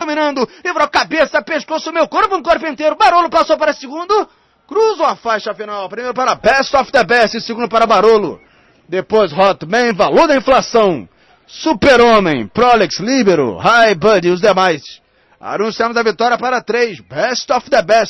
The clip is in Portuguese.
dominando, livrou cabeça, pescoço, meu corpo, um corpo inteiro. Barolo passou para segundo. Cruzou a faixa final. Primeiro para Best of the Best, segundo para Barolo. Depois Hotman, valor da inflação. Super-Homem, Prolex, Libero, High Buddy e os demais. Anunciamos a vitória para três. Best of the Best.